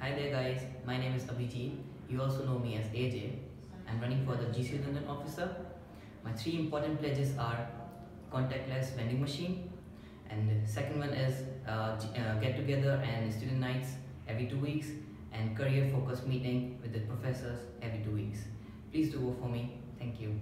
Hi there guys, my name is Abhijeet. You also know me as AJ. I'm running for the GC London officer. My three important pledges are contactless vending machine and second one is uh, uh, get together and student nights every two weeks and career focus meeting with the professors every two weeks. Please do vote for me. Thank you.